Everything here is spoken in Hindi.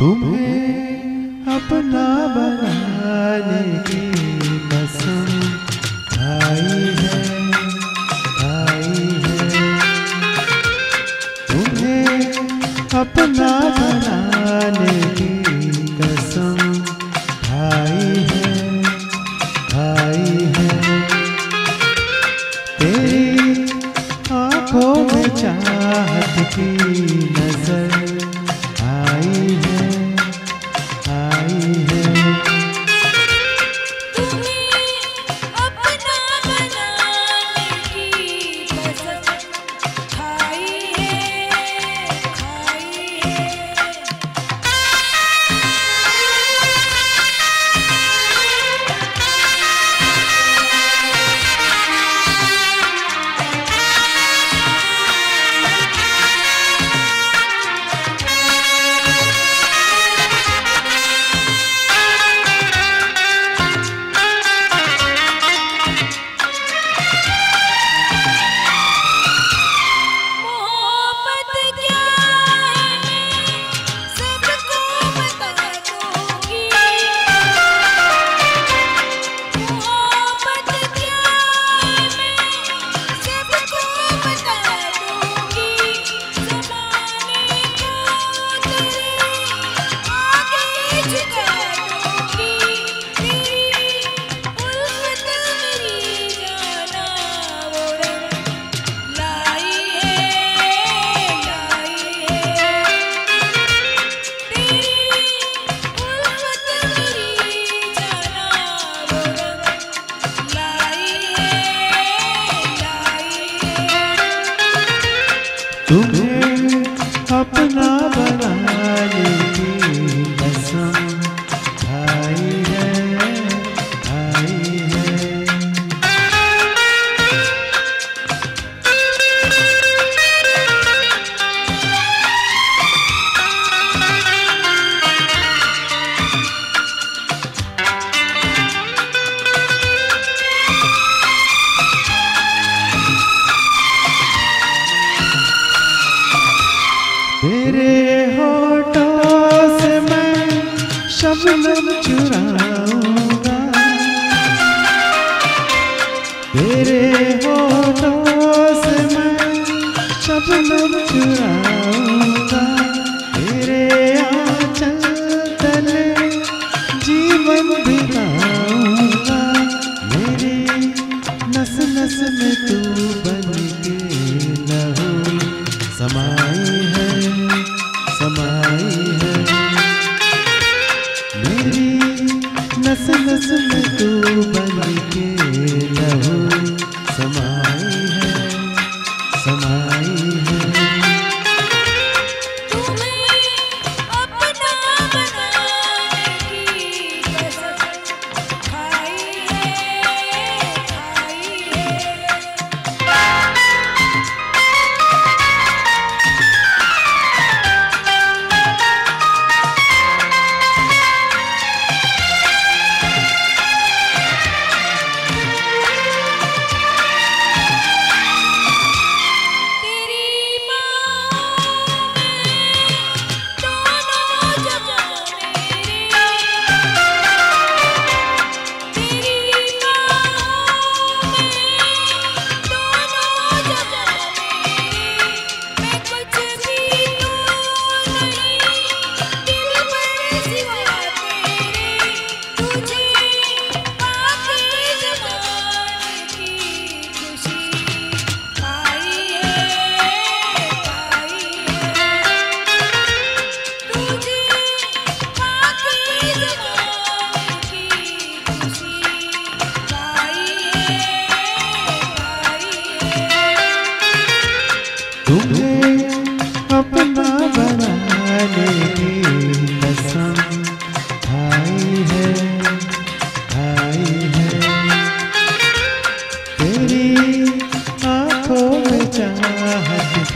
तुम्हें अपना बनाने की कसम खाई है खाई है। तुम्हें अपना बनाने की कसम खाई है खाई है। चाहत की तुम्हें अपना बना ले। सनम तेरे होठों से तेरे आंचल जीवन दिलाऊँगा मेरी नस नस में तू बन के लहू। समाई है रहूं कसम भाई है भाई है। तेरी आँखों में चाहत